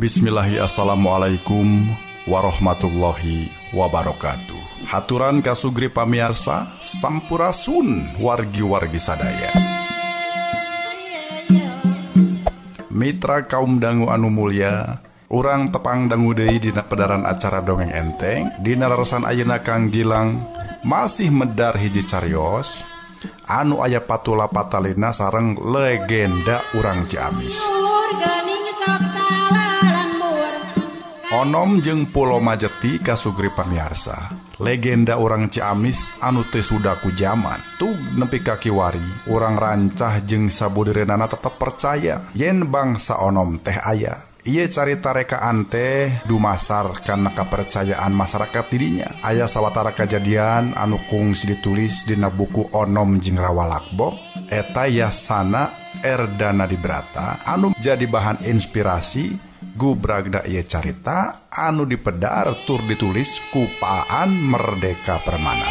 Bismillahi Assalamualaikum warahmatullahi wabarakatuh. Haturan Kasugri Pamiarsa Sampurasun wargi-wargi sadaya. Mitra kaum dangu anu mulia orang tepang danggude dina pedaran acara dongeng enteng Di narasan Ayeuna Kang Gilang masih medar hiji carios anu ayah patula patalina sareng legenda urang Ciamis. Onom jeung Pulau Majeti Kasugri Pamiarsa legenda orang Ciamis anu teh sudaku zaman tuh nepi kakiwari orang rancah jeung sabudirenana tetap percaya yen bangsa onom teh ayah ia carita rekaan teh dumasar karena kepercayaan masyarakat dirinya. Ayah sawwatara kejadian anukungsi ditulis Dina buku Onom Jingrawalakbo eta yasana Erdana dibrata anu jadi bahan inspirasi gubragda ia carita anu dipedar tur ditulis kupaan Merdeka Permana.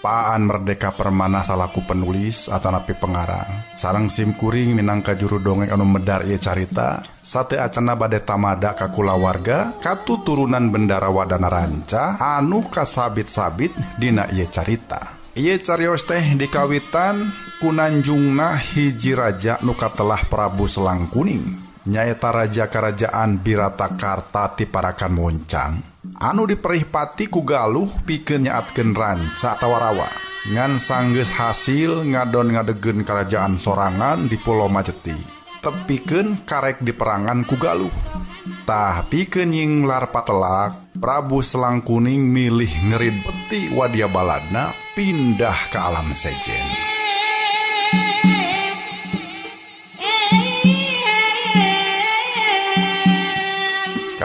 Paan Merdeka Permana salaku penulis atau napi pengarang. Sarang simkuring minangka juru dongeng anu medar ia carita sate acana bade tamada kakula warga katu turunan bendara wadana ranca anu kasabit-sabit dina ia carita. Ia carios teh di kawitan kunanjungna hiji raja nuka telah Prabu Selang Kuning. Nyaeta raja kerajaan Biratakarta ti Parakan Moncang. anu diperihpati ku Galuh pikenyaatken ranca tawarawa ngan sangges hasil ngadon ngadegen kerajaan sorangan di Pulau Majeti. Tepiken karek di perangan ku Galuhtah pikenying larpatelak Prabu Selang Kuning milih ngerid peti wadia baladna pindah ke alam sejen.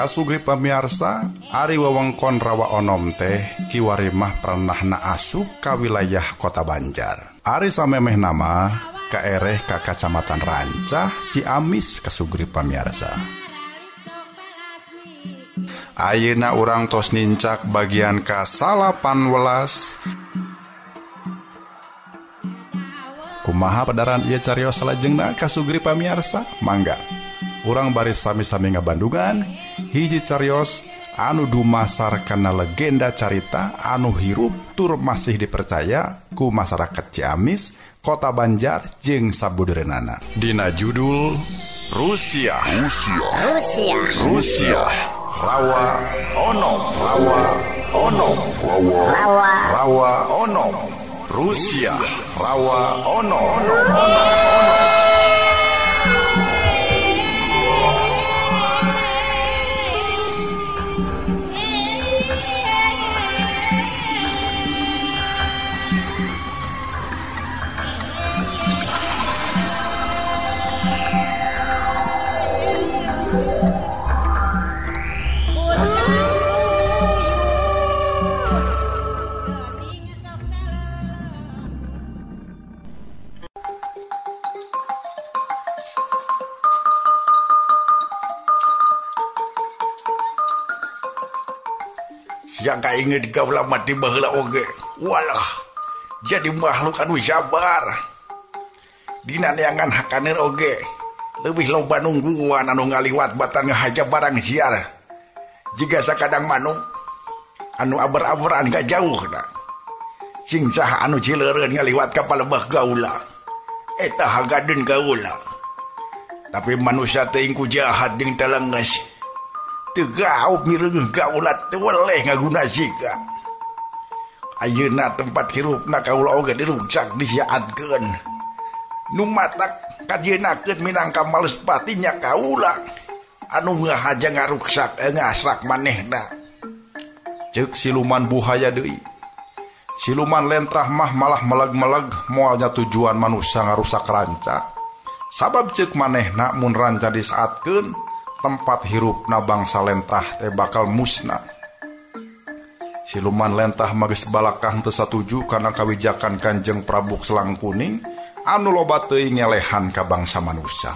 Kasugri pamiarsa Ari wewengkon rawa onom teh Kiwarimah pernah na asuk ka wilayah kota Banjar. Ari samemeh nama kaereh ka kacamatan Rancah Ciamis Kasugri pamiarsa. Ayeuna orang tos nincak bagian ka salapan welas. Kumaha pedaran ia carios salajengna Kasugri pamiarsa? Mangga Urang baris sami-sami ngabandungan. Hiji Carrios anu dumasar karena legenda carita anu hirup tur masih dipercaya ku masyarakat Ciamis kota Banjar jeng Sabuderenana. Dina judul Rusia. Rusia. Rusia. Rusia. Rawa onom rawa onom rawa. Rawa. Rawa onom Rusia. Rawa onom onom yang kainget kaulah mati baheula oge. Walah, jadi makhluk anu sabar. Dina neangan hakaneun oge. Lebih loba nungguan anu ngaliwat batang ngahaja barang siar. Jika sakadang manung anu aber-aberan gak jauh na. Sing sah anu cileureun ngaliwat ka palebah gaula. Eta hagadeun gaula. Tapi manusia teingku jahat jeung telenges. guna ah. Ayeuna tempat hirupna kaula oge diruksak disiaatkeun nu matak kajienakeun minangka malespatinya kaula anu ngahaja ngaruksak eh, ngasrak manehna cek siluman buhaya deui. Siluman lentah mah malah meleg-meleg moalnya tujuan manusia ngarusak ranca. Sabab cek manehna mun ranca disaatkeun tempat hirup na bangsa lentah teh bakal musnah. Siluman lentah magis balakah tersatuju karena kawijakan Kanjeng Prabu Selang Kuning anu loba teuing ngelehan ka bangsa manusia.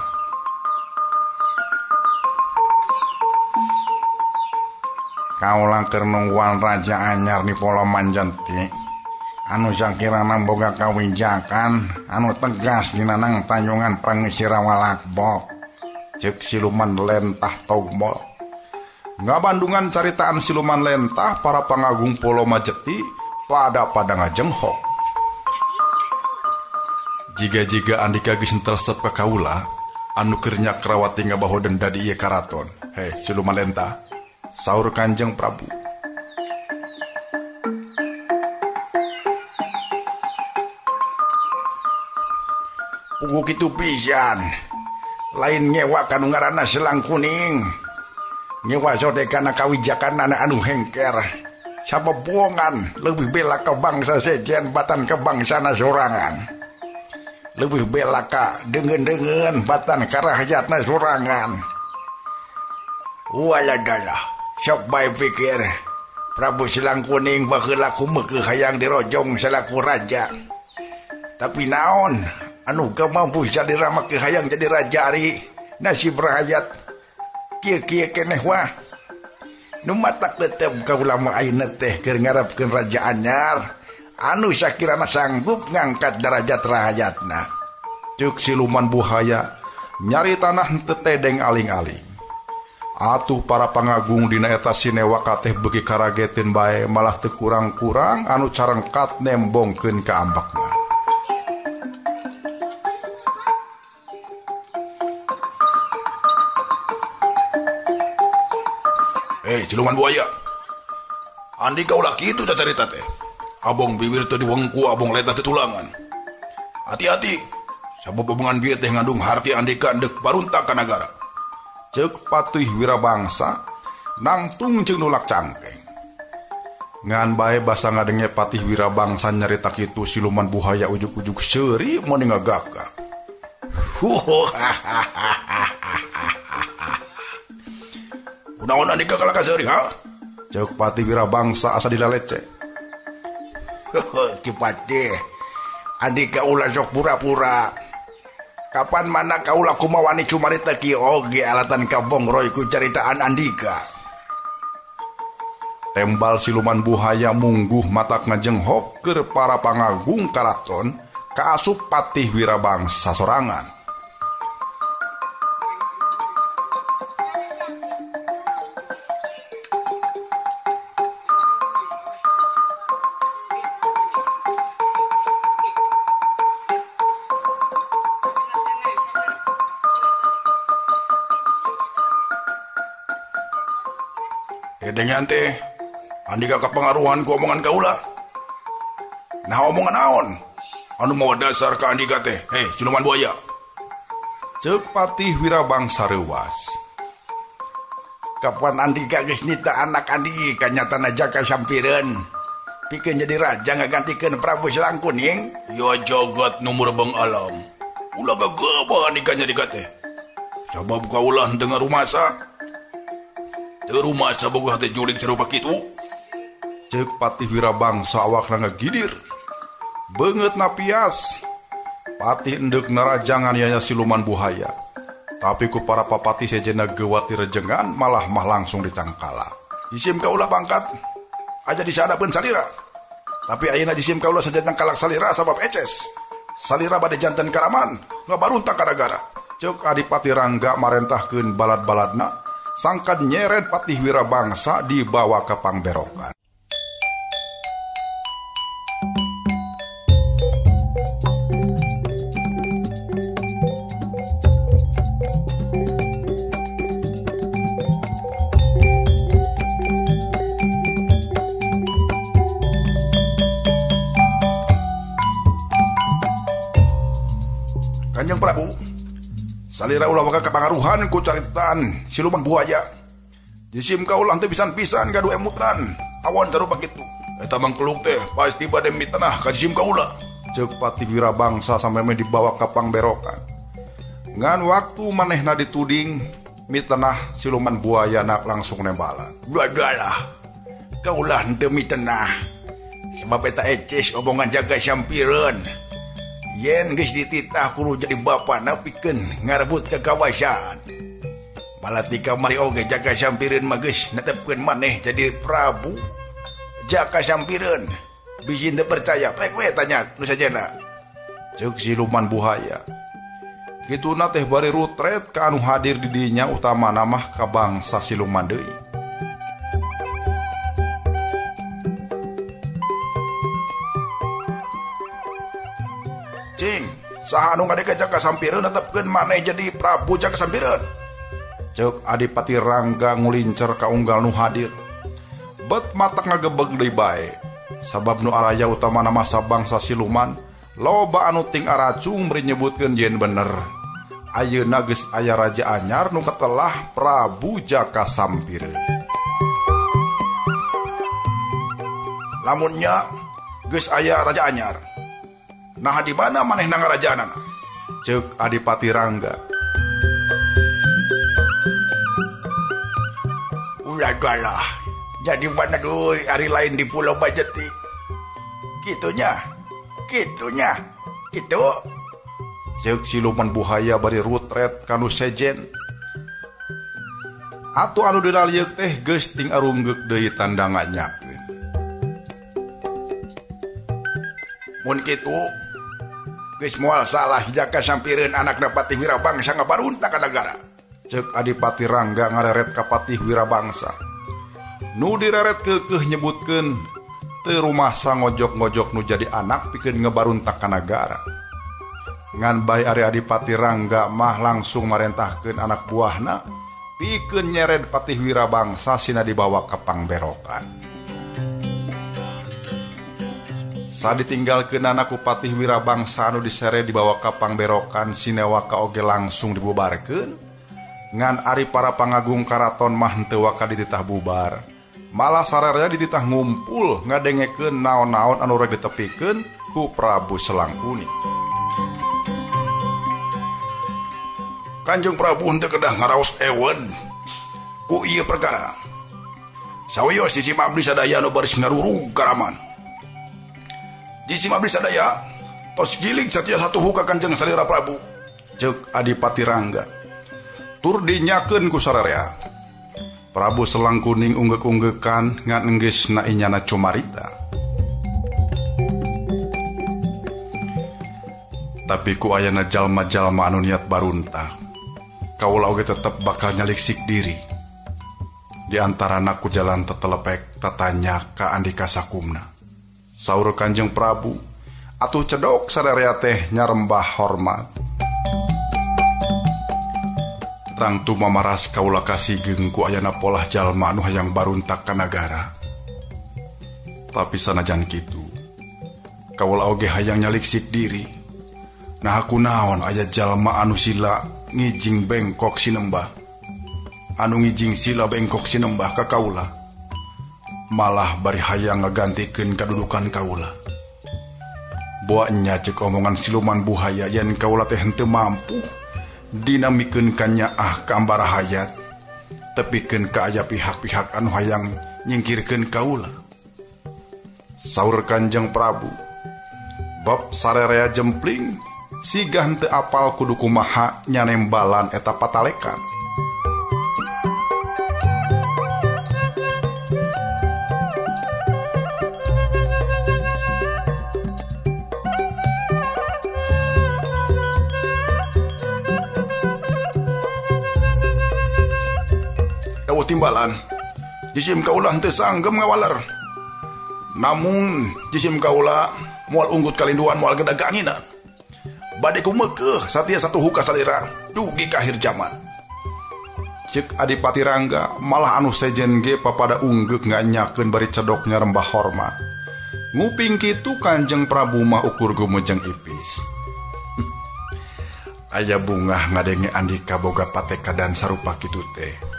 Kaulang kernungguan Raja Anyar di Pulau Manjanti anu sakirana boga kawijakan anu tegas di nanang tanjungan pangisira walakbok cek siluman lentah tobol nggak Bandungan caritaan siluman lentah para pengagung Polo Majeti pada pada ngajenghok. Jika-jika Andika Gisin tersep ke kaula anu kernya kerawat tinggal bahwa denda di karaton. Hei siluman lentah sauur Kanjeng Prabu. Itu pisan lain nyewa kanungarana selang kuning. Nyewa sode karena kawijakan anak anu hengker. Siapa buangan lebih bela ke bangsa sejen batan ke bangsa sorangan. Lebih bela ka dengan dengan batan ke rakyatna sorangan. Waladalah sok baik pikir. Prabu Silang Kuning bakal laku meke hayang dirojong selaku raja. Tapi naon anu kau mampu jadi ramah ke hayang jadi raja ari nasib rahayat. Kia kia keneh wah. Nu matak tetep kau lama ayeuna teh keur ngarepkeun raja anyar anu sakirana sanggup ngangkat derajat rahayatna. Cuk siluman buhaya nyari tanah tetedeng aling-aling. Atuh para pangagung dinaeta sinewa teh begi karagetin bae malah tekurang-kurang anu carengkat nembongkeun ke ambakna. eh ciluman buaya. Andi kau ulah gitu cerita teh Abong bibir tadi diwengku abong leta teh tulangan. Hati-hati. Sabab hubungan bieu teh ngandung harti andika dek baruntak ka nagara cek patuh wirabangsa nangtung jeung nulak cangkeng. Ngan bae basa ngadenge patih wirabangsa nyarita kitu siluman buhaya ujuk-ujuk seuri mau gagak. Huhahaha. udah-undang digegalkan sehari ha? Cek pati bira bangsa asa dilalece cek. Cipati andika ulah sok pura-pura. Kapan mana kaula kumawani cuma ki oge alatan kabong roy ku ceritaan andika. Tembal siluman buhaya mungguh matak ke para pangagung karaton kaasup patih wirabangsa sorangan. nyante Andika kepengaruhan ku omongan kaula nah omongan naon? Anu mau dasar ke Andika teh? Hei siluman buaya. Cek patih wirabang sarewas. Kapan Andika geus nita anak Andi? Nyata najaka sampireun. Pikeun jadi raja ngagantikan Prabu Silang Kuning ya jagat nomor bang alam. Ulah gagabah Andika jadi teh. Sabab kaulah dengar rumah sak rumah sabogoh teh juling serupa kitu cek patih wirabangsa awak nangga gidir. Banget napias. Patih endek narajangan yanya siluman buhaya. Tapi ku para papati sejena gewati rejengan malah mah langsung dicangkala. Jisim kaulah pangkat aja pun salira. Tapi ayana jisim kaulah saja kalak salira sabab eces. Salira pada jantan karaman nggak baru tak gara cek adipati rangga marentahkeun balad-baladna sangkan nyeret patih wirabangsa dibawa ke pangberokan. Kanjeng Prabu, Salira ulah maka kepangaruhan ku caritan siluman buaya. Jisim kau ulah teh pisan-pisan gaduh emutan. Awan serupa gitu. Eta mangkeluk teh pasti pada mi tanah ka jisim kau ulah. Cek pati bangsa sampai me dibawa ke pangberokan. Ngan waktu manehna dituding mi tanah siluman buaya nak langsung nembalan. Wadalah. Kaulah henteu mi tanah. Sebab eta eces omongan jaga sampireun. yen guys dititahkulu jadi Bapak napiken ngarebut kekawasan malatika Marioge jaga sampirin magis netepkan maneh jadi Prabu. Jaka sampirin teu percaya pekwe tanya nu sajana cek siluman buhaya gitu na teh bari rutret kanu hadir di dinya utama nama kabangsa siluman deui. maneh jadi Prabu jaka sampireun cek Adipati Rangga ngulincer ka unggal nu hadir. Bet mata ngagebeg deui bae. Sabab nu araya utama nama sabangsa siluman loba anu ting aracung beri nyebutkeun yen bener. Ayeuna geus aya raja anyar nu katelah Prabu Jaka Sampir lamunnya geus aya raja anyar. nah di mana maneh nangarajanan cek Adipati Rangga. Ulah galah. Jadi mana duit hari lain di Pulau Bajeti? Gitunya gitunya gitu. Cek siluman buhaya bari rutret kanu sejen. Atau anu diraliuk teh geus ting arunggek deui tandangannya mun kitu mual salah jaka sampirin anak dapati wirabangsa ngabarunta ka negara cek Adipati Rangga ngareret kapati wirabangsa. Nu direret kekeh nyebutkan teu rumah sang ngojok-ngojok nu jadi anak bikin ngebaruntak negara ngan bae Ari Adipati Rangga mah langsung merentahkan anak buahna pikeun nyeret patih wirabangsa sina dibawa ke pangberokan. saat ditinggalkan anakku Patih Wirabangsa anu disere dibawa kapang berokan Sinewaka Oge langsung dibubarkan ngan Ari para pangagung Karaton Mahtewaka dititah bubar. Malah sararnya dititah ngumpul ngadengeken naon-naon anu rek ditepikan ku Prabu Selangkuni. Kanjeng Prabu untuk kedah ngaraos ewen ku iya perkara. Sawiyos di abdi sadaya anu baris ngaruru karaman. Di Abdi sadaya tos giling setia satu huka kanjeng salira Prabu. Cek Adipati Rangga. Tur dinyakeun ku sararea. Prabu Selang Kuning unggek-unggekan ngan enggeus na inyana cumarita tapi ku ayana jalma-jalma anu niat barunta kaula oge tetep bakal nyaliksik diri. Di antara anakku jalan tetelepek tatanya ka Andika Sakumna Sauro Kanjeng Prabu atuh cedok sadaya teh nyarembah hormat. Rangtu mamaras kaula kasih gengku ayana pola jalma anu hayang baruntak ka nagara tapi sanajan kitu kaula oge hayang nyaliksik diri. Nah aku naon aya jalma anu sila ngijing bengkok sinembah? Anu ngijing sila bengkok sinembah ka kaula? malah bari hayang ngagantikeun kadudukan kaula. Buatnya cek omongan siluman buhaya yang kaula teh henteu mampu. Dinamikeun kanya ah kambara hayat tepikeun ka aya pihak-pihak anu hayang nyingkirkeun kaula. Saur kanjeng Prabu bab sarerea jempling sigah henteu apal kudu kumaha nyanembalan eta patalekan. timbalan jisim kaula henteu sanggem ngawaler. Namun jisim kaula moal unggut kalinduan moal geda bade badai ku mekeh satia satu huka salira dugi akhir zaman. Cek adipati rangga malah anu sejen ge papada unggek nganyakeun bari cedoknya rembah hormat. Nguping kitu kanjeng prabu mah ukur gumejeng ipis. Hm. Aya bunga ngadenge Andika boga pateka dan sarupa kitu teh.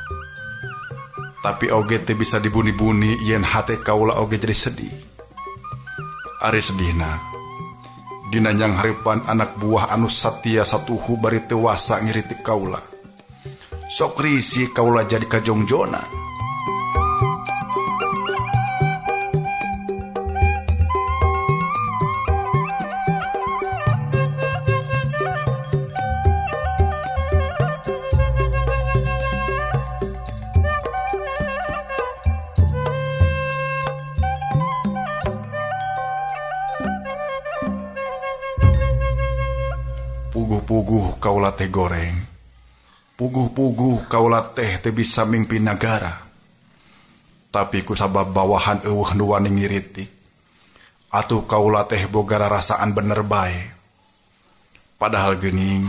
tapi oge teh bisa dibuni-buni yen hate kaula oge jadi sedih. Ari sedihna. Dinanyang haripan anak buah anu Satia satuhu bari tewasa ngiritik kaula. Sok risi kaula jadi kajongjona. teh goreng. Puguh-puguh kaula teh te bisa mimpi negara tapi kusabab bawahan eueuh nu wani ngiritik. Atuh kaula teh bogara rasaan bener bae. Padahal gening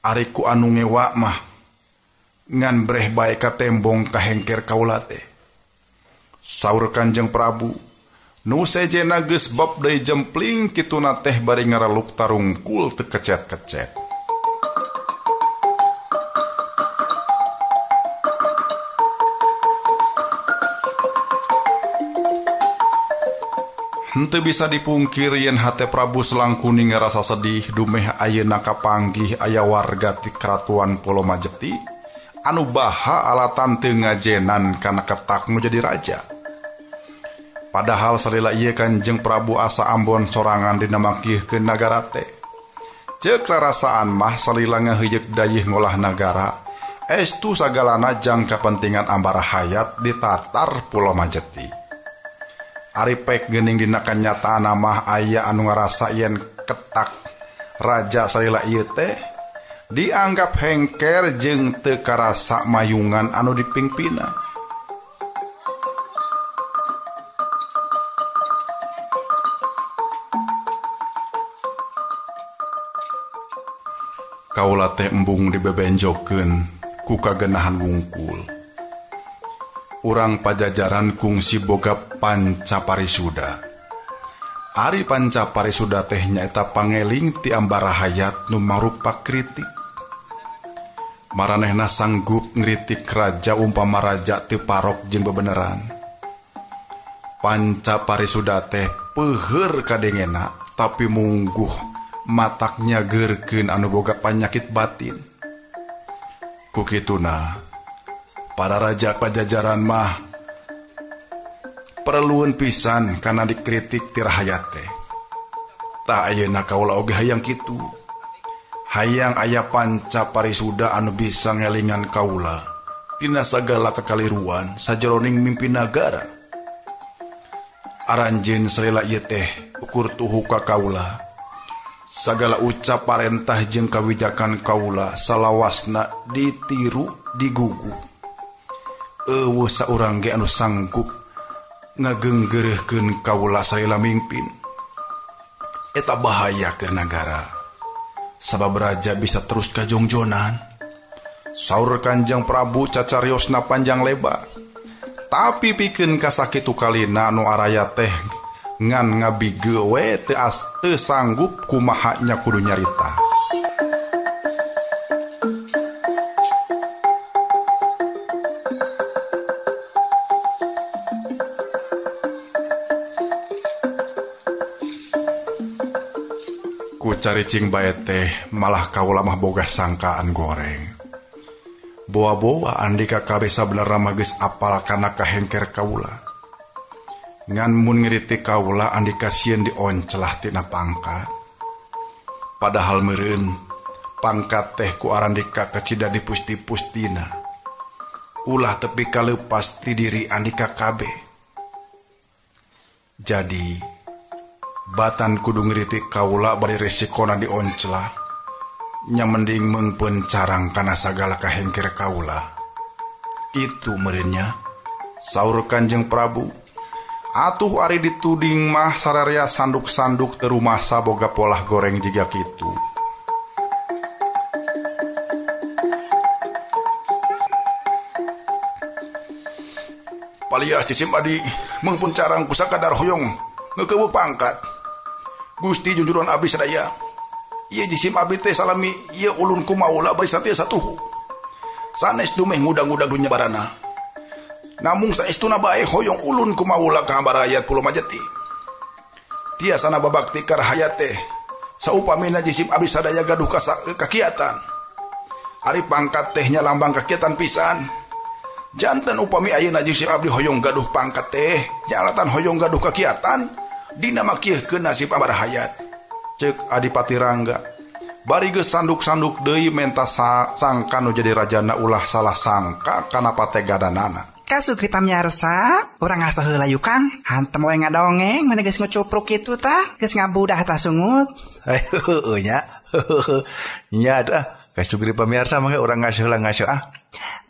ariku anu ngewak mah ngan breh bae ka tembong kahengker kaula teh saur kanjeng prabu nu seje nages bab deui jempling kituna teh bari ngaraluk tarungkul tekecet-kecet Hente bisa dipungkir yen hate Prabu selangkuning ngerasa sedih dumeh aye naka panggih aya warga ti keratuan Pulau Majeti anu baha alatan tengajenan karena ketakmu jadi raja. Padahal salila iya kanjeng Prabu asa Ambon sorangan dinamakih ke negara teh. Rasaan mah salila ngahiyek dayih ngolah negara. Estu sagalana jang kepentingan ambara hayat di tatar Pulau Majeti. Aripek gening dinakanyata nama aya anu ngerasa yen ketak Raja Salila Ite dianggap hengker jeung tekarasa mayungan anu dipingpina. Kaula teh embung dibebenjokeun ku kagenahan wungkul. urang pajajaran kungsi boga pancapari Suda Ari pancapari Suda teh nyaeta pangeling ti ambara hayat nu marupa kritik. Maranehna sanggup ngritik raja umpama raja ti parok jeung bebeneran. Panca parisuda teh peuheur kadengena tapi mungguh mataknya gerken anu boga panyakit batin. Kukituna para raja pajajaran mah perluun pisan karena dikritik tirahayate tak ayeuna kaula oge hayang kitu. Hayang aya panca parisuda anu bisa ngelingan kaula. Tina sagala kekaliruan sajeroning mimpi nagara. Aranjeun sarela ieu teh ukur tuhu ka kaula. Segala ucap parentah jeung kawijakan kaula salawasna ditiru digugu. eueuh saurang ge anu sanggup ngagenggerehkeun kaula sarila mimpin. Eta bahaya ke negara sabab raja bisa terus kajongjonan saur kanjang Prabu cacariosna panjang lebar. Tapi pikeun kasakitu kalina anu araya teh ngan ngabigeuwe teu te sanggup kumahanya kudu nyarita. caricing bae teh malah kau lamah boga sangkaan goreng. Boa-boa andika kabesa beneramages apal karena kahengker kaula. Ngan mun ngeritik kaula andika sieun dioncelah tina pangkat. Padahal meren pangkat teh ku arandika kecida dipusti-pustina ulah tepi kalepas ti diri andika kabeh. Jadi batan kudu ngiritik kaula bari resikona dioncela. Nya mending mengpun carang kana sagala kahengker kaula. Itu merenya. Saur Kanjeng Prabu. Atuh ari dituding mah sararea sanduk-sanduk te rumah saboga polah goreng jiga kitu. Palias cicim adi mengpun carang kusakadar hoyong ngekeueuh pangkat. Gusti jujuran Abis Raya ia jisim Abi teh salami ia ulun maula bari satia satuhu. Sanes dumeh ngudang-ngudang dunya barana. Namung saestuna bae hoyong ulun ku maula ka hayat pulau majeti. Tiasa na babakti kar hayat teh saupamina jisim Abi sadaya gaduh ka kakiatan. Ari pangkat tehnya lambang kakiatan pisan. Jantan upami ayeuna jisim abdi hoyong gaduh pangkat teh jalatan hoyong gaduh kakiatan. Dimakih ke nasib Abar hayat. Cek Adipati Rangga. Bari ge sanduk-sanduk deui menta sa sangkan jadi Rajana ulah salah sangka karena patega dan nana. Kasugri pamyarsa orang asa heula yukang hantem we ngadongeng mana geus ngucupruk kitu tah geus ngabudah tah sungut. Eh, Heueuh nya. Nya da kasugri pamyarsa mangga urang lah ngasuh ah.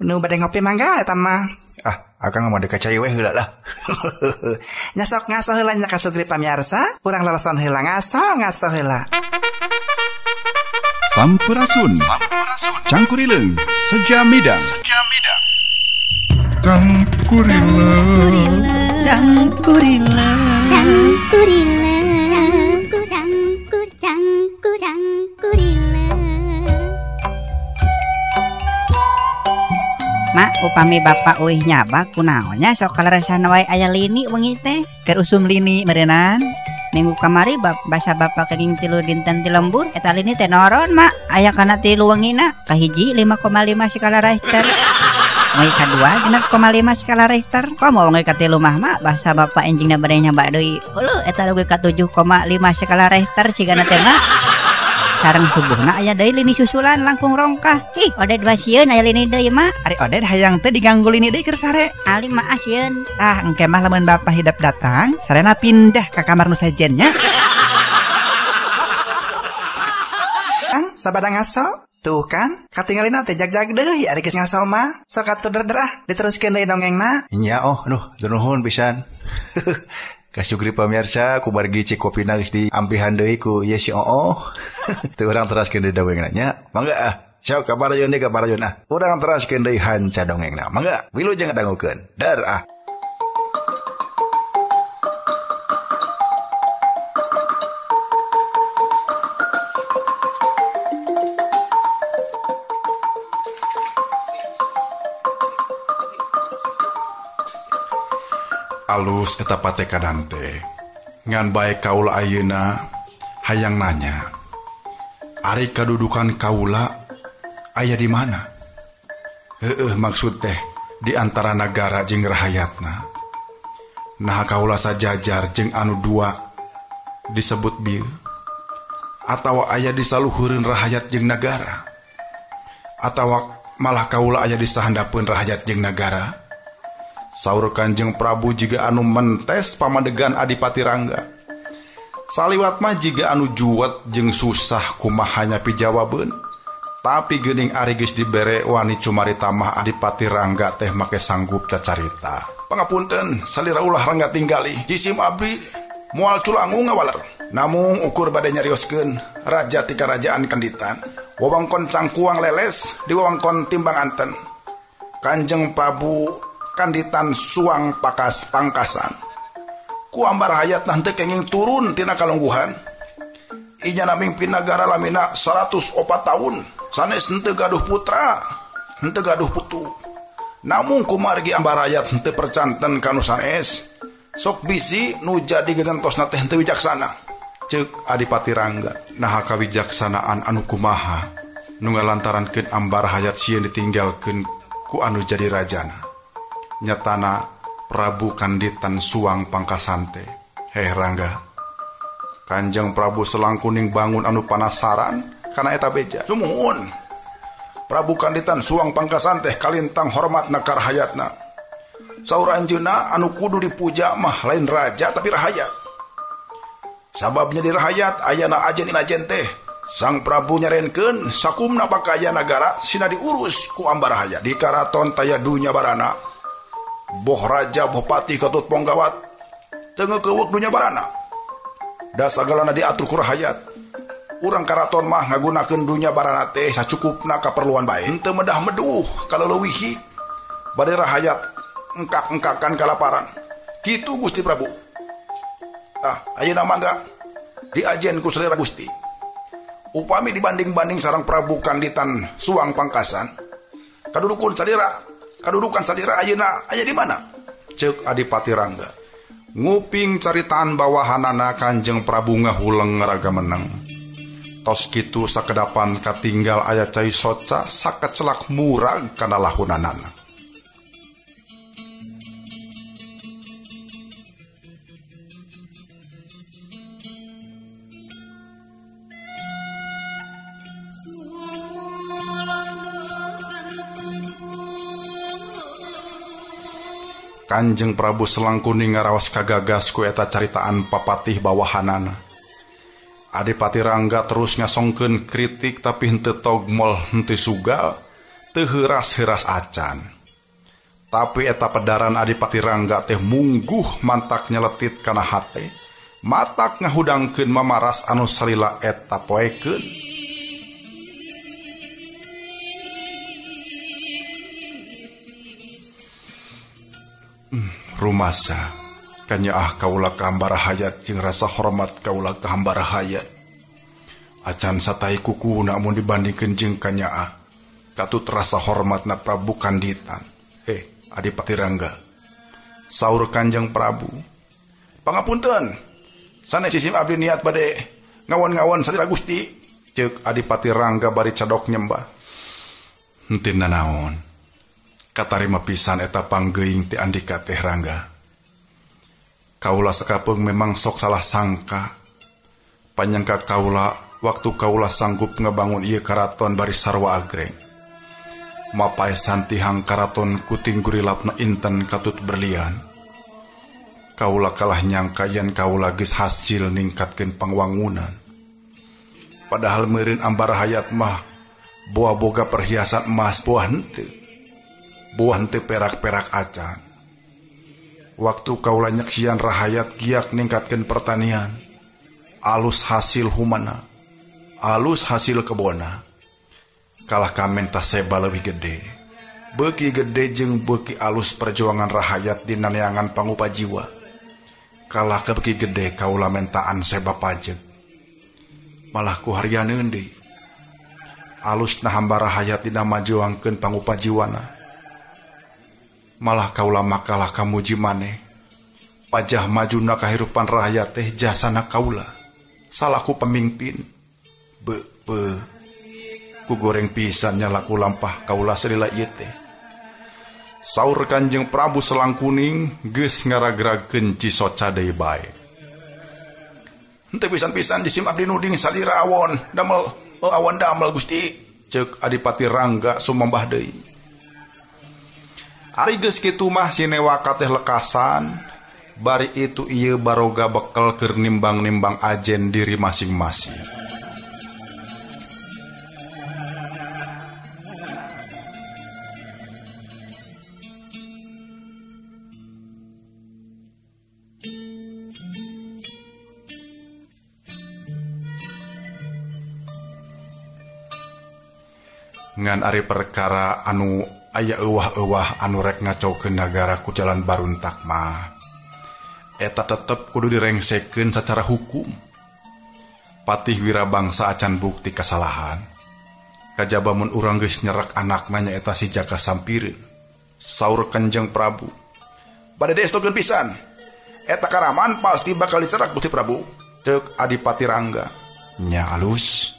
Nu bade ngopi mangga eta mah. Ah, akan mau dekat cewek hela lah. nyasok ngaso hela nyakaso gripa miarsa, kurang lalasan hela ngaso ngaso hela. Sampurasun. Sampurasun. Cangkurileng. Sejamidang. Sejamidang. Cangkurileng. Cangkurileng. Cangkurileng. Cangkur cangkur cangkurileng. Mak upami Bapak Uih nyabak kunaonnya sok kaleresan wae aya lini wengi teh. Keur usum lini merenan. Minggu kamari bab basa Bapak kenging tilu dinten ti lembur eta lini teh noron mak aya kana tilu wengina kahiji 5,5 skala Richter. Wengi kadua genep koma lima skala Richter. Kok mau wengi katilu mah mak Bahasa bapak enjingnya berenya mbak doi Ulu eta lugu ka tujuh koma lima skala Richter Cigana teh mak sareng subuhna aya deui lini susulan langkung rongkah ih ode dua sieun aya lini deui mak Ari Oden hayang teh diganggu lini deui keur sare. ali mah asieun Tah engke mah lamun bapak hidup datang, sarena pindah ke kamar nu sajennya. Kan sabada ngaso? Tuh kan, katinggalina teh jag-jag deui ari geus ngaso mah. Sok atuh derderah diteruskeun deui dongengna. nya oh nuh nuhun pisan Kasugri pemirsa ku bargi Cikopina geus diampihan deui ku ieu si Oo. Teu urang teraskeun deui dongeng nya. Mangga ah. Siap kabar yun deh kabar yun ah. Urang teraskeun deui hanca dongeng na. Mangga wilujeng dangukeun. Dar ah. alus ketapate kadante. Ngan baik kaula ayeuna hayang nanya Ari kadudukan kaula aya di mana? Heeh maksud teh di antara negara jeung rahayatna. Nah kaula sajajar jeung anu dua disebut bil atawa aya di saluhureun rahayat jeung negara atawa malah kaula aya di sahandapeun rahayat jeung negara Saur Kanjeng Prabu jika anu mentes pamadegan Adipati Rangga. Saliwatmah jika anu juwet jeung susah kumahanya pijawaben tapi gening Arigis diberre Wani Cumaritamah Adipati Rangga teh make sanggup cacarita. Pengapunten salira ulah Rangga tinggali. Jisim Abi mual culangu ngawaler. Namun ukur bade nyarioskeun Raja ti Kerajaan Kenditan wewengkon cangkuang leles di wewengkon timbang Anten. Kanjeng Prabu kanditan suang pakas pangkasan. Ku ambar hayat nanti kenging turun tina kalungguhan. Inya naming pinagara lamina 104 tahun sanes henteu gaduh putra henteu gaduh putu. Namun kumargi ambar hayat henteu percanten kanu sanes sok bisi nu jadi gegentos teh henteu wijaksana cek adipati rangga nah kawijaksanaan anu kumaha? Nu ngalantarankeun ambar hayat sieun ditinggalkeun ku anu jadi rajana. nyatana Prabu Kanditan Suang Pangkasante. Hei Rangga, Kanjeng Prabu Selang Kuning bangun anu panasaran karena eta beja. Sumuhun. Prabu Kanditan Suang Pangkasante kalintang hormat nakar hayatna. Saur Anjuna anu kudu dipuja mah lain raja tapi rahayat. Sababnya dirahayat ayana ajen inajen teh Sang Prabu nyarenken sakumna bakaya negara Sina diurus ku Ambarahaya di Karaton Taya Dunya Barana boh Raja Bupati Katut Ponggawat tengah kewut dunia barana. Da sagalana diatur kur hayat. Urang karaton mah ngagunakeun dunya barana teh sacukupna kaperluan bae henteu medah meduh kalau leuwihi. Bade rahayat engkak-engkakan kalaparan. Kitu Gusti Prabu. Tah ayeuna mangga enggak diajen ku selera Gusti. Upami dibanding-banding sarang Prabu Kanditan Suang Pangkasan. Kadudukun salira kedudukan salira ayeuna aya di mana? Cek Adipati Rangga. Nguping caritaan bawahanana Kanjeng Prabu ngahuleng ngaraga menang tos kitu sakedapan katinggal aya cai soca sakecelak murag kana lahunanana. Kanjeng Prabu Selangkuning ngaraos kagagasku eta caritaan papatih bawahanana. Adipati Rangga terus ngasongken kritik tapi hente togmol hente sugal teheras-heras acan. Tapi eta pedaran Adipati Rangga teh mungguh mantak nyeletit kana hate matak ngahudangkeun mamaras anu salila eta poekeun. Rumasa kanya ah kaulah kahambara hayat jeung rasa hormat kaulah kahambara hayat. Acan satai kuku namun dibandingkan jeung kanya ah. Katut rasa hormat na Prabu Kanditan. He, Adipati Rangga. Saur Kanjeng Prabu. Pangapunten. Sana sisim abdi niat bade ngawan-ngawan satira Gusti. Cek Adipati Rangga bari cadok nyembah. Henteu naon. Katarima pisan eta panggeuing ti Andika teh Rangga. Kaula sekapeung memang sok salah sangka. Panyangka kaula waktu kaula sanggup ngebangun ieu karaton bari sarwa agreng. Mapai santihang karaton kuting gurilapna inten katut berlian. Kaula kalah nyangka yen kaula geus hasil ningkatkeun pangwangunan. Padahal meureun ambar hayat mah buah boga perhiasan emas buah henteu. Buah henteu perak-perak acan. Waktu kaula nyaksian rahayat giak ningkatkeun pertanian. Alus hasil humana. Alus hasil kebona kalah kamen seba lebih gede. Beki gede jeng beki alus perjuangan rahayat di naneangan pangupa jiwa. Kalah ke beki gede kau lamentaan seba pajak. Malah ku harian. Alus nah hamba rahayat di nama juangkeun pangupa jiwana. Malah kau lama kalah kamu jimane. Pajah maju na kahirupan rahayat teh jasana kaula. Salahku pemimpin. Be, be, ku goreng pisannya laku lampah kaulah selila yete. Saur kanjeng Prabu selang kuning ges ngaragrag kenci soca day bae. Hente pisan-pisan disim abdi nuding salira awon damel oh awan damel gusti cek adipati rangga sumambah deui. Ari geus kitu mah sinewa teh lekasan bari itu ieu baroga bekel keur nimbang-nimbang ajen diri masing-masing. ngan ari perkara anu aya ewah-ewah anurek ngacau ke negara ku jalan Barun Takma. Eta tetap kudu direngseken secara hukum. Patih wirabangsa acan bukti kesalahan kajjabamun urang guys nyerak anak nanya eta si jaka sampirin. Sauur Kanjeng Prabu. Pada destogen pisan. Eta karaman pasti bakal dicerak Gusti Prabu. Cek Adipati Rangga. Nya alus.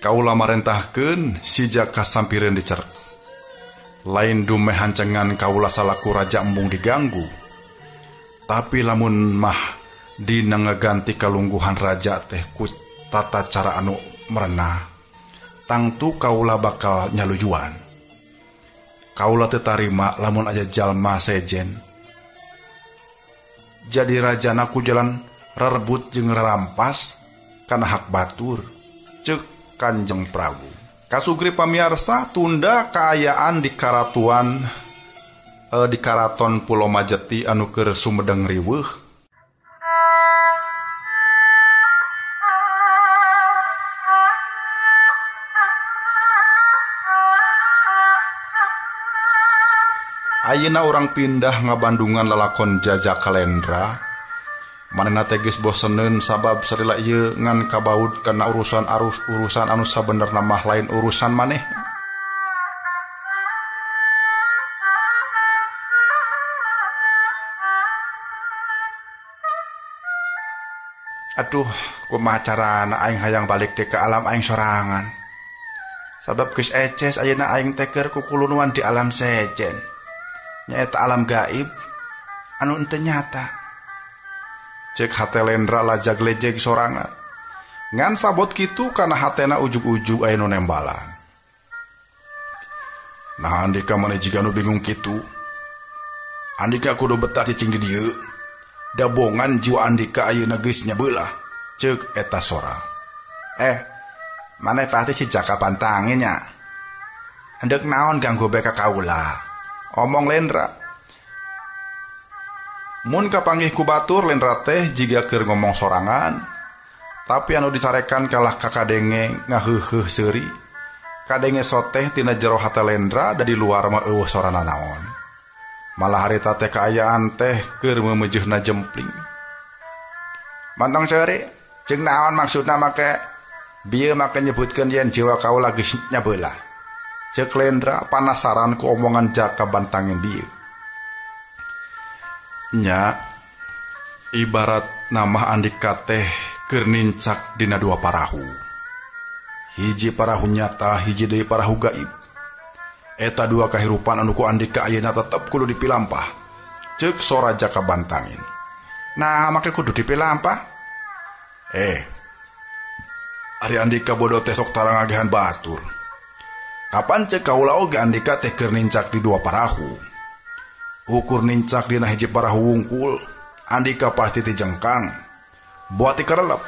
Kaula marentahkeun si jaka sampirin dicerak. Lain dume hancengan kaula salaku raja embung diganggu. Tapi lamun mah dina ngaganti kalungguhan raja teh ku tata cara anu merenah. Tangtu kaula bakal nyalujuan. Kaula terima lamun aja jalma sejen. Jadi raja naku jalan rerebut jeung rampas karena hak batur. Cek Kanjeng Prabu. Kasugri pamiarsa tunda keayaan di Karatuan eh, di Karaton Pulau Majeti anu keur Sumedeng riweuh. Ayeuna orang pindah ngabandungan lalakon jajak kalendra, manena teges boseneun sabab serila ieu ngan kabaud karena urusan arus urusan anu sabenerna mah lain urusan maneh Aduh, kumaha carana aing hayang balik di ke alam aing sorangan. Sabab geus eces ayeuna aing teker kukulunuan di alam sejen. Nyaeta alam gaib anu ente nyata. Cek hatelendra lajag lejeg sorangan ngan sabot gitu karena hatena ujuk-ujuk nu nembalan nah andika mana jika nu bingung gitu andika kudu betah cicing di dieu dabongan jiwa andika ayeuna geus nyabelah cek eta sora. Eh mana pasti si jaka bantangin ya Hendek naon ganggu beka kaula omong lendra Mun kapanggih ku batur lain rateh jika keur ngomong sorangan, tapi anu dicarekan kalah kakadenge ngaheuheuh seuri. Kadenge soteh tina jero hata lendra dari luar mah eueuh sorana naon. Malah harita teh kaayaan teh keur memejeuhna jempling. Mantang seuri, jeung naon maksudna make bieu make nyebutkeun yen jiwa kaula geus nyabeula. Cek lendra panasaran ku omongan jaka bantangin dia. Nya ibarat nama andika teh keur nincak dina dua parahu. Hiji parahu nyata hiji deui parahu gaib. Eta dua kahirupan anu ku andika ayeuna tetep kudu dipilampah cek sora jaka bantangin. Nah make kudu dipilampah? Eh Ari Andika bodoh teh sok tarang agehan batur. Kapan cek kaula oge Andika teh keur nincak di dua parahu ukur nincak dina hiji parahu wungkul Andika pasti tijengkang buat ikarelep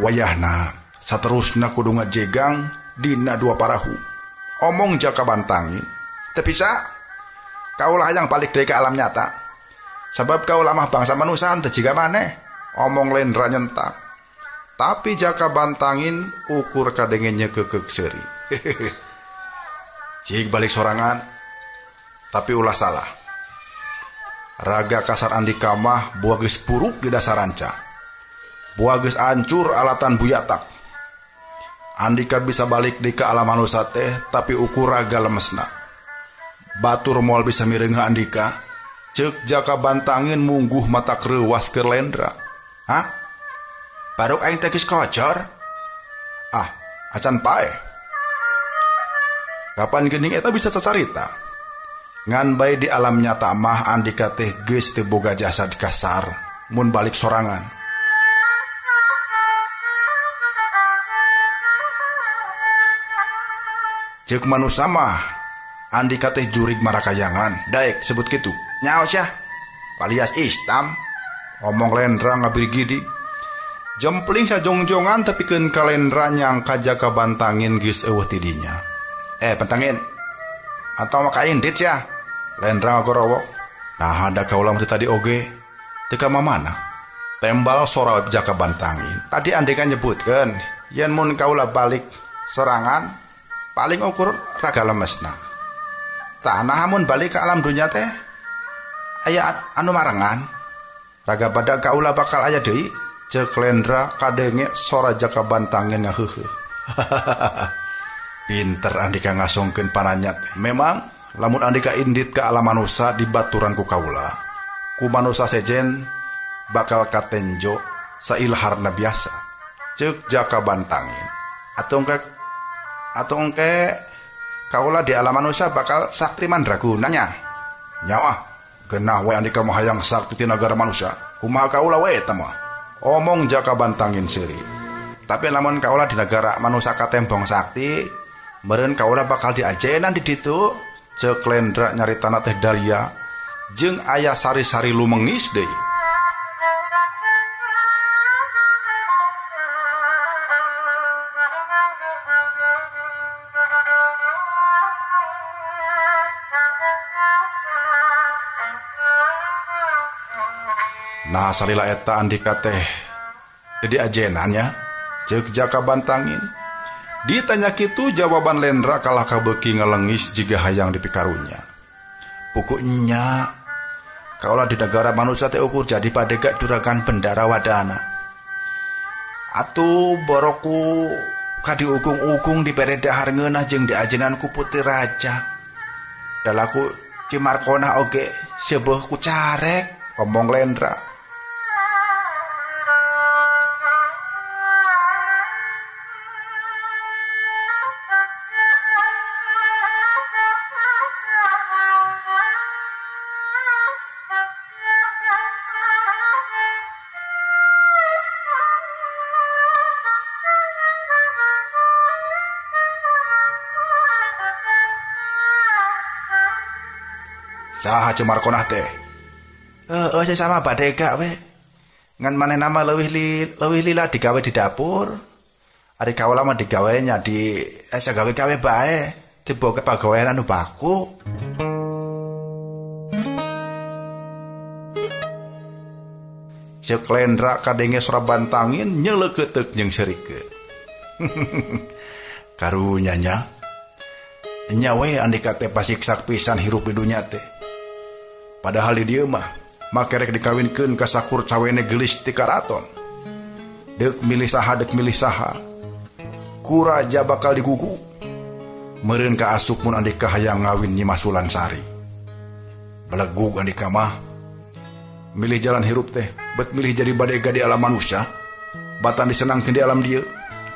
wayahna saterusna kudu ngajegang dina dua parahu. Omong jaka bantangin tapi bisa kaulah yang balik dari ke alam nyata. Sebab kau mah bangsa manusia teu jiga maneh. Omong lendra nyentak. Tapi jaka bantangin ukur kadengennya kekek seri. Cik balik sorangan tapi ulah salah. Raga kasar Andika mah buages puruk di dasar ranca buages ancur alatan buyatak. Andika bisa balik di ke alam manusia teh tapi ukur raga lemesna. Batur moal bisa mireng Andika cek jaka bantangin mungguh mata kerewas ke lendra. Hah? Baru aing teh geus kocor? Ah acan pae kapan gening eta bisa cacarita ngan di alam nyata mah Andika teh geus teu boga jasa di kasar. Mun balik sorangan. Cek manusia mah Andika teh jurig marakayangan. Daek sebut gitu Nyawa syah Alias istam. Omong lendra ngabir gidi Jempling tapi ken kalendra nyang kajaka bantangin gis eueuh tidinya. Eh bantangin. Atau maka indit ya. Lendra ngagorowok. Nah ada kaulah mati tadi oge. Teka mamana. Tembal sora jaka bantangin. Tadi andika nyebutkan. Yen mun kaulah balik sorangan. Paling ukur raga lemesna. Tanah mun balik ke alam dunia teh. Aya anu marengan. Raga pada kaulah bakal aya deui cek lendra kadenge sora jaka bantangin ngaheuheuh pinter Andika ngasongkeun pananyat memang lamun Andika indit ke alam manusia di baturan ku kaula ku manusia sejen bakal katenjo sailharna biasa. Cek jaka bantangin. Atau engke atau engke kaula di alam manusia bakal sakti mandragunanya. Nyawa genah we Andika mahayang sakti ti negara manusia kumaha kaula we eta mah? Omong jaka bantangin siri. Tapi lamun kaulah di negara manusia katembong sakti meren kaulah bakal diajenan di ditu cek lendra nyari tanah teh dalia jeng ayah sari-sari lu mengis deh. Nah salila eta andika teh jadi ajenannya cek jaka bantangin ditanya kitu jawaban lendra kalah kabeki ngelengis jika hayang dipikarunya pokoknya kaulah di negara manusia teh ukur jadi padega juragan bendara wadana. Atuh boroku kadi ukung-ukung di beredahar ngeunah jeung di ajenanku putih raja. Dalaku cimarkona oge sebuah ku carek omong lendra saha cemar konah teh eh saya sama badega we ngan mana nama lebih li lebih lila digawe di dapur Ari kawula mah digawenya di eh gawe gawe bae tiba ke pagawean anu baku Cek lendra kadenge sora bantangin nyeleketek jeung serike. Karunyanya. Nyawe andika teh pasiksak pisan hirup di dunia teh. padahal di diamah makerek dikawinkan kasakur cawene gelis tikaraton dek milih saha dek milih saha. Kuraja bakal digugu. Meren ka asup pun andika hayang ngawin nyimas sulansari belegug andika mah. Milih jalan hirup teh bet milih jadi badega di alam manusia. Batan disenangkan di alam dia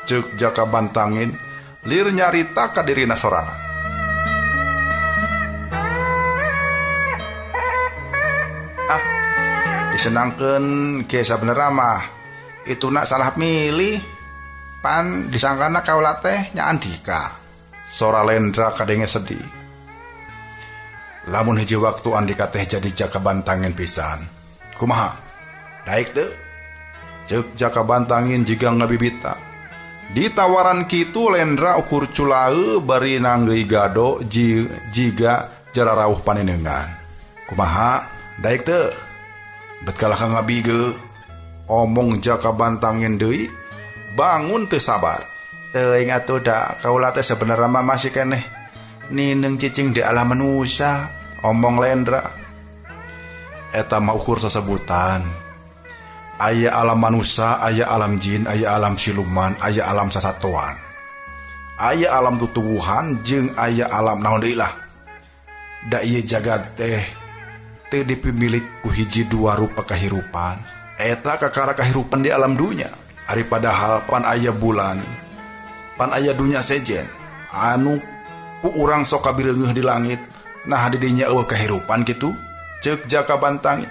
cek jaka bantangin lir nyarita kadirina sorangan. Disenangkan ke sebenarnya mah itu nak salah milih pan disangkana kaulah teh nya andika. Sora lendra kadenge sedih. Lamun hiji waktu andika teh jadi jaka bantangin pisan. Kumaha? Daik tuh cek jaka bantangin jika ngabibita. Di tawaran kitu lendra ukur culae bari nanggei gado ji, jiga jara rauh panenengan. Kumaha? Daik tuh betkalahan ngabige omong jaka bantangin Dei bangun tuh sabar. Teing tuh dak kaula teh sebenarnya mah masih keneh. Nineng cicing di alam manusia omong lendra eta mah ukur sesebutan ayah alam manusia ayah alam jin ayah alam siluman ayah alam sasatuan. Ayah alam tutubuhan jeng ayah alam naon lah da iya jagat teh teu dipimilik ku hiji dua rupa kahirupan eta kakara kahirupan di alam dunia hari padahal pan aya bulan pan aya dunia sejen. Anu ku urang sok kabireungeuh di langit. Nah di dinya eueuh kahirupan gitu cek jaka bantang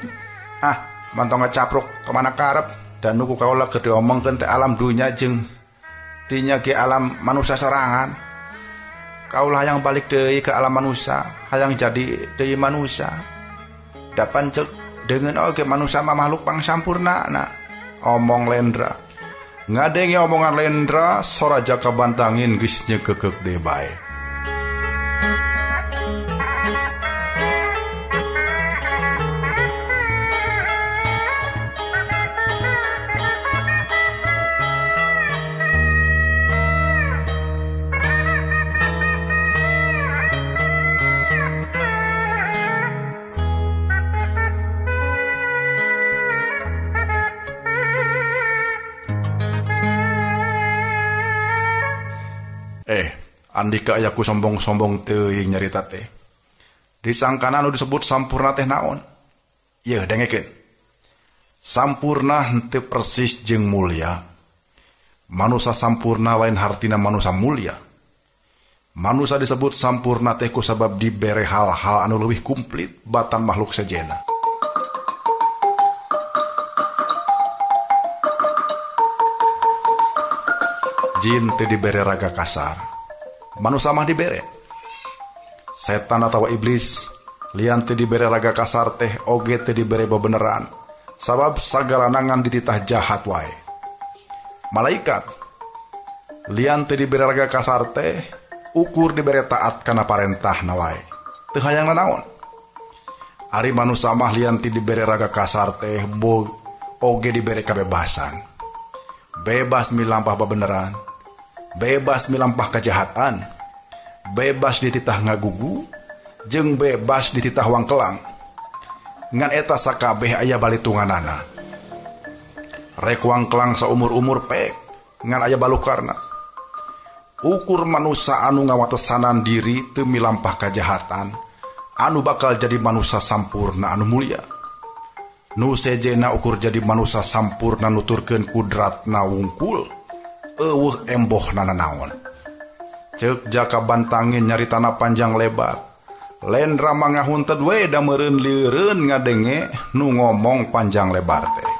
ah mantong capruk ke mana karep? Dan nuku kaulah omong ke alam dunia jeng dinya ke alam manusia serangan kaulah yang balik dari ke alam manusia hayang jadi dari manusia dapan cek dengan oh, oke okay, manusia sama makhluk pang sampurna nak omong Lendra. Ngadengi omongan Lendra sora jaka bantangin gisnya kekek deh bae. Andika ayaku sombong-sombong teuing nyarita teh. Disangkana anu disebut sampurna teh naon? Ye, dengekeun. Sampurna henteu persis jeung mulia. Manusia sampurna lain hartina manusia mulia. Manusia disebut sampurna teh ku sabab dibere hal-hal anu lebih komplit batan makhluk sejena. Jin teu dibere raga kasar. Manusia mah dibere. Setan atau iblis lian teu dibere raga kasar teh oge teu dibere bebeneran. Sabab sagala nangan dititah jahat wae. Malaikat lian teu dibere raga kasar teh ukur dibere taat kana parentah wae. Teu hayang nanaon. Ari manusia mah lian teu dibere raga kasar teh bo oge dibere kebebasan. Bebas milampah bebeneran bebas milampah kejahatan. Bebas dititah ngagugu. Jeng bebas dititah wangkelang. Ngan eta sakabeh aya balitunganana rek wangkelang saumur-umur pek ngan aya balukarna. Ukur manusia anu ngawatesanan diri teu milampah kejahatan anu bakal jadi manusia sampurna anu mulia. Nu sejena ukur jadi manusia sampurna nuturkeun kudratna wungkul. eueuh emboh nana naon cek jaka bantangin nyari tanah panjang lebar lendra mangahunted we da meureun lireun ngadenge nu ngomong panjang lebar teh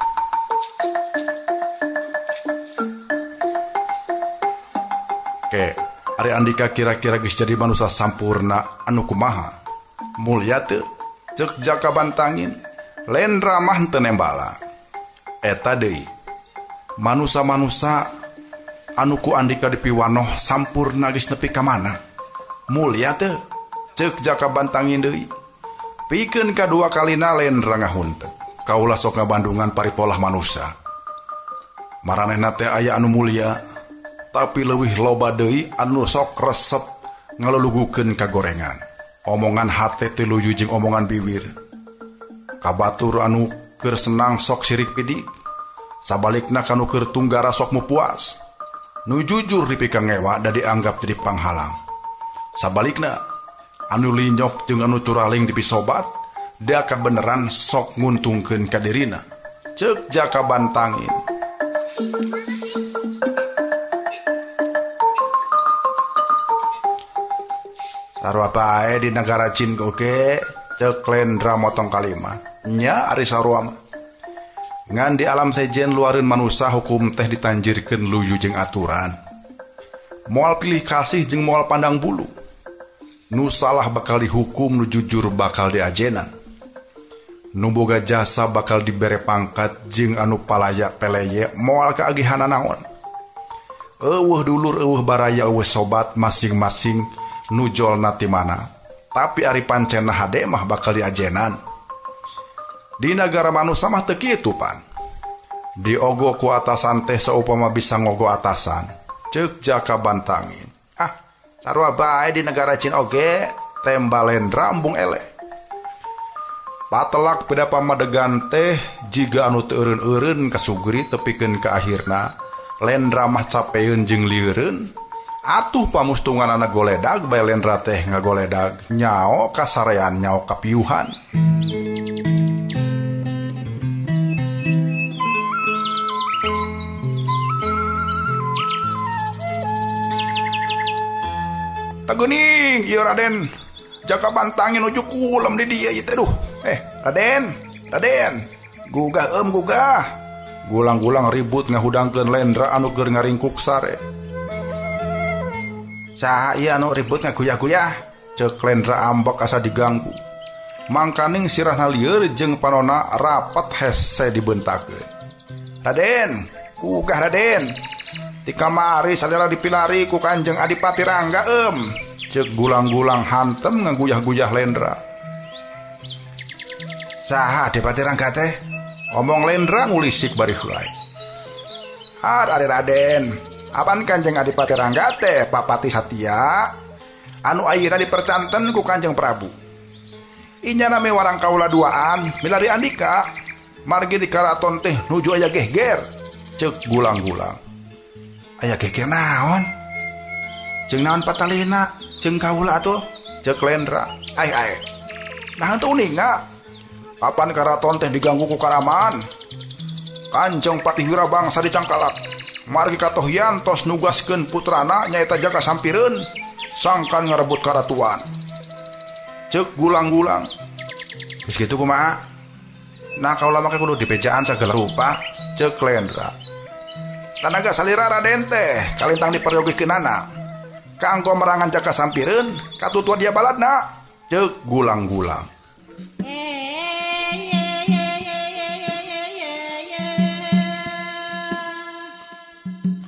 Oke, Ari Andika kira-kira geus jadi manusia sampurna anu kumaha? Mulia teu? Cek jaka bantangin. Lendra mah teu nembala. Eta deui. Manusia-manusia anuku Andika dipiwanoh sampur nagis nepi ka mana? Mulia teh cek jaka bantangin deui. Pikeun kadua kalina lain rangahunte kaulah sok ngabandungan paripolah manusia maranehna teh aya anu mulia tapi leuwih loba deui anu sok resep ngalulugukeun kagorengan omongan hate teu luju jeung omongan bibir. Kabatur anu keur senang sok sirik pidik sabalikna kanu keur tunggara sok mu puas nu jujur dipikanngewa dan dianggap jadi penghalang Sabalikna, anu linyok jeung anu curaling dipisobat dia beneran sok nguntungkeun kadirina cek jaka bantangin. Sarua bae di negara Cin oke? Cek lendra motong kalima. Nya ari sarua ngan di alam sejen luarin manusia hukum teh ditanjirkan luju jeng aturan. Mual pilih kasih jeng mual pandang bulu. Nu salah bakal dihukum nu jujur bakal diajenan. Nuboga jasa bakal dibere pangkat jeng anu palaya peleye mual keagihan naon? Ewuh dulur ewuh baraya ewuh sobat masing-masing nujol nati mana. Tapi ari pancen hade mah bakal diajenan. Di negara manusia mah tekitu pan. Diogo ku atasan teh seupama bisa ngogo atasan. Cek jaka bantangin. Ah, sarua bae di negara Cina oge tembalen rambung eleh. Patelak beda pamadegan teh jika anu teurun-urun kasugri tepikeun ke akhirna lendra mah capeun jeung liurun atuh pamustungan anak goledag bae lendra teh ngagoledag nyao kasarean nyao kapiuhan. Kuning iya Raden. Jaka bantangin ujuk kulam di dia itu duh. Eh Raden Raden. Gugah em gugah. Gulang-gulang ribut ngahudangkeun lendra anu keur ngaringkuk sare. Saha ieu anu ribut ngaguyah-guyah? Cek lendra ambek asa diganggu. Mangkaning sirahna lieur jeung panona rapat hese dibentakeun. Raden gugah Raden. Di kamari salira dipilari ku Kanjeng Adipati Rangga em. Cek gulang-gulang hantem ngaguyah-guyah lendra. Saha Adipati Rangga teh omong lendra ngulisik bari heulai Har Ade Raden apan kanjeng Adipati Rangga papati Satya? Anu ayeuna dipercanten ku kanjeng Prabu. Inya name warang kaula duaan milari Andika. Margi di karaton teh nuju aya gehger cek gulang-gulang. Ayah geger naon? Jeng naon patalina jeng kaula atuh cek Lendra ay ay nah tuh ninga kapan karaton teh diganggu ku karaman. Kanjeng Patih Wira bangsa Margi katoh yantos nugaskeun putrana nyaita jaga sampireun. Sangkan ngarebut karatuan. Cek gulang-gulang. Geus kitu kumaha? Nah kaula lama kudu dipejaan segala rupa cek Lendra tanaga salira Raden teh kalintang diperyogi kenana kanggo merangan jaka sampiren katu tua dia balat nak. Cek gulang-gulang.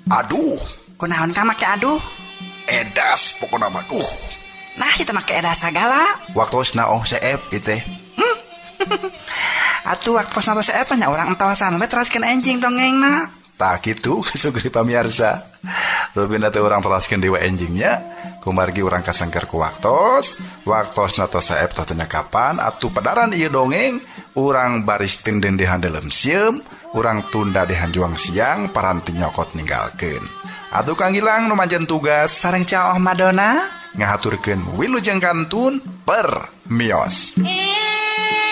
Aduh. Kunaon kamu makai aduh? Edas pokoknya mah. Duh nah kita make edas segala waktu na oh seep gitu hmm? atuh waktu oh seep banyak orang entawasan we teraskan anjing dongeng nak. tak gitu Sugri pamiarsa Robin atau orang teraskan dewa enjingnya. Kumargi orang kasengker ku waktos. Waktos nato saep tanya kapan atuh padaran iya dongeng. Orang baris tinden di dalam siem. Orang tunda dehan juang siang paranti nyokot ninggalkeun. Aduh Kang Gilang numanjen tugas sareng caoh Madonna ngahaturkeun wilujeng kantun per mios. Eh.